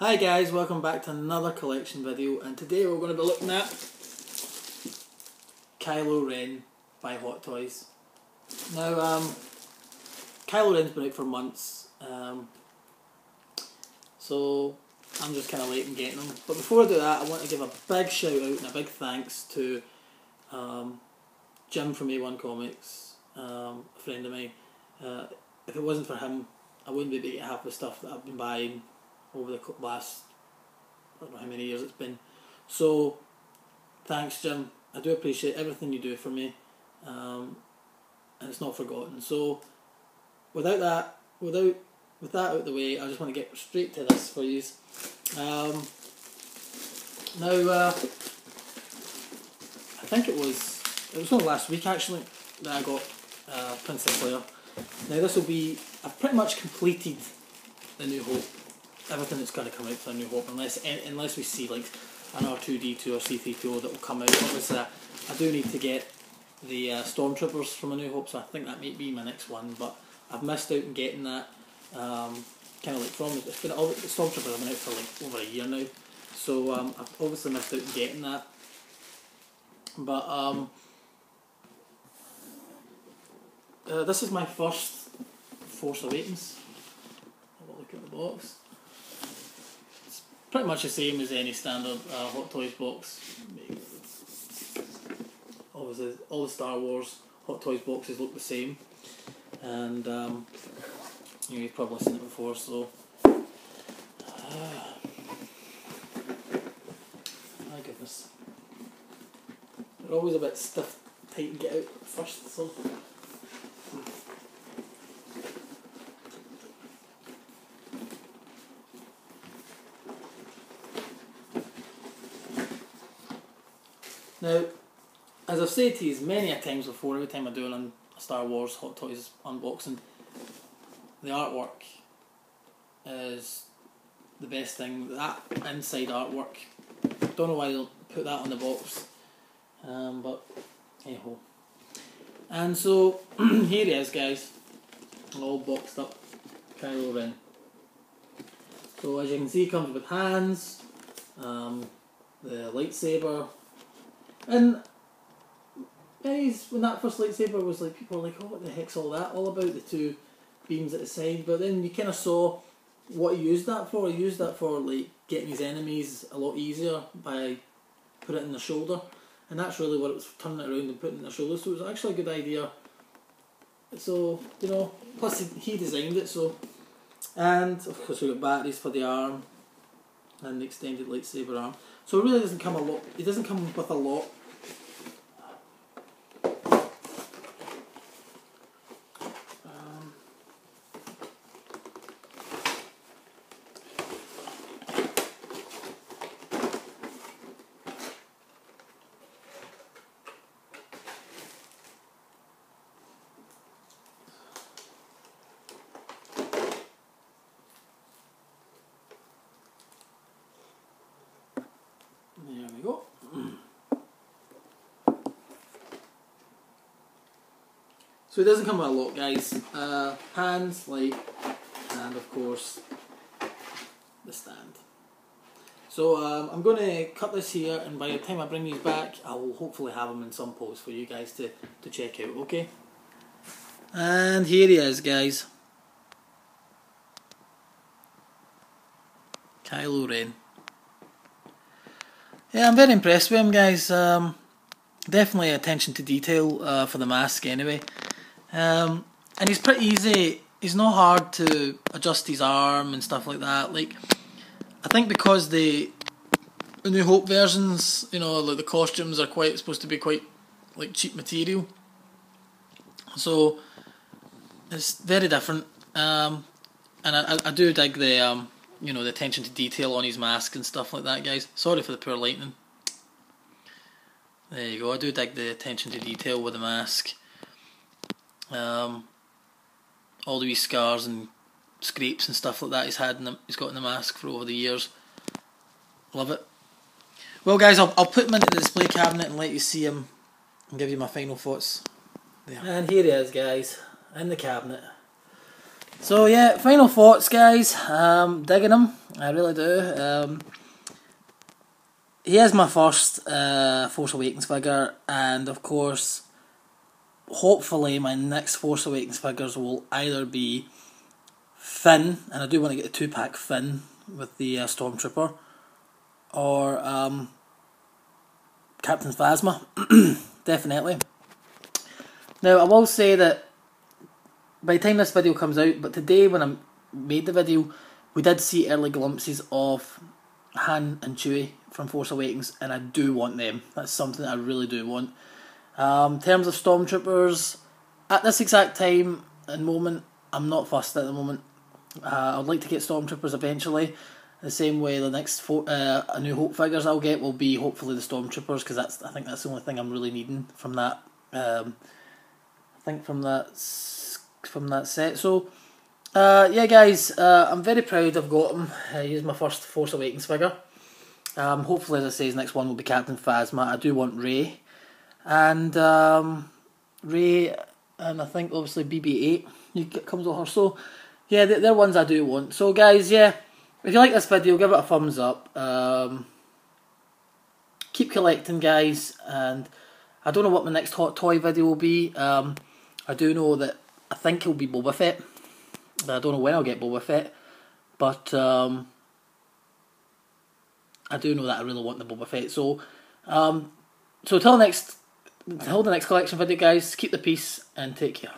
Hi guys, welcome back to another collection video and today we're going to be looking at Kylo Ren by Hot Toys. Now, um, Kylo Ren's been out for months, um, so I'm just kind of late in getting them. But before I do that, I want to give a big shout out and a big thanks to um, Jim from A1 Comics, um, a friend of mine. Uh, if it wasn't for him, I wouldn't be able to get half the stuff that I've been buying over the last I don't know how many years it's been. So, thanks, Jim. I do appreciate everything you do for me, um, and it's not forgotten. So, without that, without with that out the way, I just want to get straight to this for you. Um, now, uh, I think it was it was only last week actually that I got uh, Princess Leia. Now this will be I've pretty much completed the New Hope everything that's going to come out for New Hope, unless unless we see like an R two D two or C three PO that will come out. Obviously, I do need to get the uh, Stormtroopers from A New Hope, so I think that might be my next one. But I've missed out on getting that. Um, kind of like from it's been all the Stormtroopers have been out for like over a year now, so um, I've obviously missed out in getting that. But um, uh, this is my first Force Awakens. Have a look at the box pretty much the same as any standard uh, Hot Toys box. Obviously, all the Star Wars Hot Toys boxes look the same, and um, you know, you've probably seen it before. So, uh, my goodness, they're always a bit stiff, tight to get out first. So. Now, as I've said to you many a times before, every time I do an a Star Wars Hot Toys unboxing, the artwork is the best thing. That inside artwork, don't know why they'll put that on the box, um, but hey ho. And so here he is, guys, all boxed up, Kylo Ren. So as you can see, comes with hands, um, the lightsaber, and guys, when that first lightsaber was like, people were like, oh, what the heck's all that all about? The two beams at the side. But then you kind of saw what he used that for. He used that for like getting his enemies a lot easier by putting it in the shoulder. And that's really what it was turning it around and putting it in the shoulder. So it was actually a good idea. So, you know, plus he, he designed it, so. And of course, we've got batteries for the arm and the extended lightsaber arm. So it really doesn't come a lot. It doesn't come with a lot There we go. So it doesn't come with a lot, guys. Uh, hands, light, and of course the stand. So um, I'm going to cut this here, and by the time I bring these back, I will hopefully have them in some post for you guys to, to check out, okay? And here he is, guys. Kylo Ren. Yeah, I'm very impressed with him, guys. Um, definitely attention to detail uh, for the mask, anyway. Um, and he's pretty easy. He's not hard to adjust his arm and stuff like that. Like, I think because the New Hope versions, you know, like the costumes are quite supposed to be quite like cheap material. So it's very different. Um, and I, I do dig the um, you know the attention to detail on his mask and stuff like that, guys. Sorry for the poor lighting. There you go. I do dig the attention to detail with the mask. Um, all the wee scars and scrapes and stuff like that he's had. In the, he's got in the mask for over the years. Love it. Well, guys, I'll I'll put him into the display cabinet and let you see him and give you my final thoughts. There. And here he is, guys, in the cabinet. So yeah, final thoughts, guys. Um, digging him, I really do. Um, he is my first uh, Force Awakens figure, and of course, hopefully, my next Force Awakens figures will either be Finn, and I do want to get a two pack Finn with the uh, Stormtrooper, or um, Captain Phasma, definitely. Now, I will say that by the time this video comes out, but today when I made the video, we did see early glimpses of Han and Chewie from Force Awakens, and I do want them. That's something I really do want. Um, in terms of Stormtroopers, at this exact time and moment, I'm not fussed at the moment. Uh, I'd like to get Stormtroopers eventually. The same way the next four, uh, A New Hope figures I'll get will be hopefully the Stormtroopers because that's I think that's the only thing I'm really needing from that. Um, I think from that from that set. So uh, yeah, guys, uh, I'm very proud I've got him. Uh, he's my first Force Awakens figure. Um, hopefully, as I say, his next one will be Captain Phasma. I do want Rey, and um, Rey, and I think obviously BB-8 comes with her. So yeah, they're, they're ones I do want. So guys, yeah. If you like this video, give it a thumbs up. Um, keep collecting, guys. And I don't know what my next hot toy video will be. Um, I do know that I think it'll be Boba Fett. I don't know when I'll get Boba Fett. But um, I do know that I really want the Boba Fett. So, um, so till next, till the next collection video, guys. Keep the peace and take care.